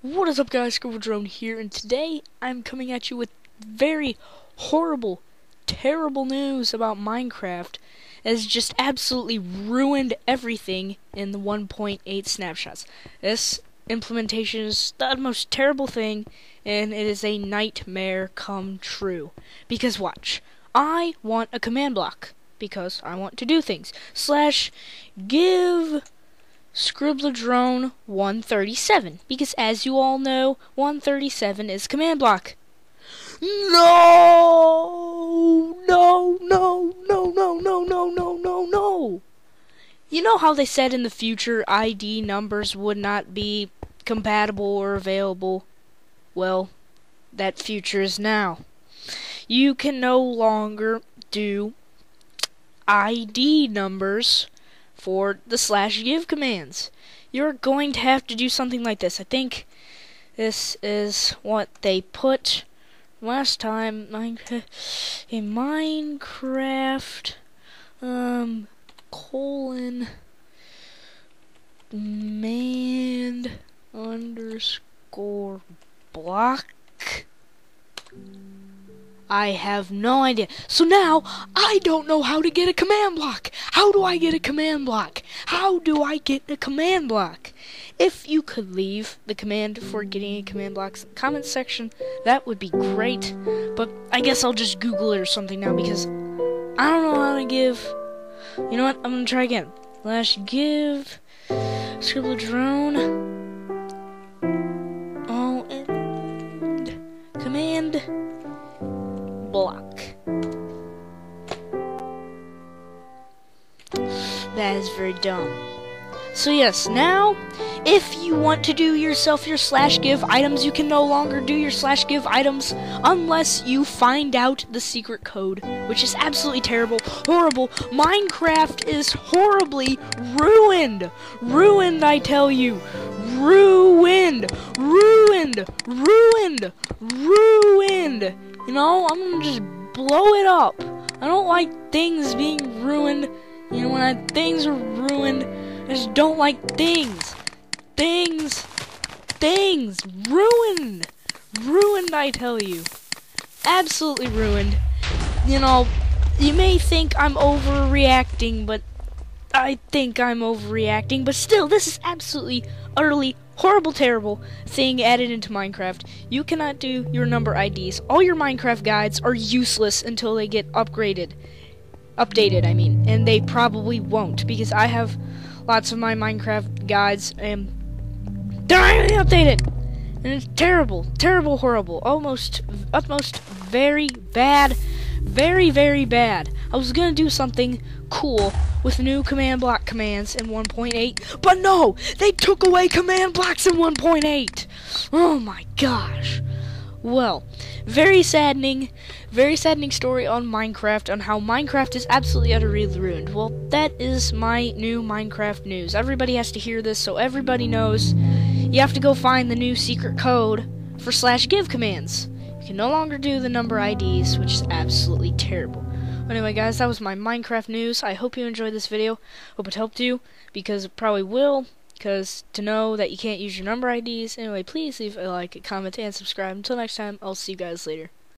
What is up guys, Scribladrone here, and today I'm coming at you with very horrible, terrible news about Minecraft that has just absolutely ruined everything in the 1.8 snapshots. This implementation is the most terrible thing, and it is a nightmare come true. Because watch, I want a command block, because I want to do things, slash give Scribbler 137 because as you all know 137 is command block. No! No, no, no, no, no, no, no, no, no. You know how they said in the future ID numbers would not be compatible or available? Well, that future is now. You can no longer do ID numbers for the slash give commands. You're going to have to do something like this. I think this is what they put last time in Minecraft um colon command underscore block I have no idea. So now, I don't know how to get a command block. How do I get a command block? How do I get a command block? If you could leave the command for getting a command block in the comments section, that would be great. But I guess I'll just Google it or something now because I don't know how to give. You know what? I'm gonna try again. Slash give Scribladrone. Oh, and command block. That is very dumb. So yes, now, if you want to do yourself your slash give items, you can no longer do your slash give items unless you find out the secret code, which is absolutely terrible, horrible. Minecraft is horribly ruined. Ruined, I tell you. Ruined. Ruined. Ruined. Ruined. You know, I'm gonna just blow it up. I don't like things being ruined. You know, when I, things are ruined, I just don't like things. Things, things, ruined. Ruined, I tell you. Absolutely ruined. You know, you may think I'm overreacting, but I think I'm overreacting. But still, this is absolutely, utterly horrible, terrible thing added into Minecraft. You cannot do your number IDs. All your Minecraft guides are useless until they get upgraded. Updated, I mean. And they probably won't, because I have lots of my Minecraft guides, and they're not even updated! And it's terrible, terrible, horrible, almost, utmost, very bad, very, very bad. I was gonna do something cool with new command block commands in 1.8, but no! They took away command blocks in 1.8! Oh my gosh. Well, very saddening, very saddening story on Minecraft on how Minecraft is absolutely utterly ruined. Well, that is my new Minecraft news. Everybody has to hear this so everybody knows you have to go find the new secret code for slash give commands. Can no longer do the number IDs, which is absolutely terrible. Anyway, guys, that was my Minecraft news. I hope you enjoyed this video. Hope it helped you, because it probably will. Because to know that you can't use your number IDs. Anyway, please leave a like, a comment, and subscribe. Until next time, I'll see you guys later.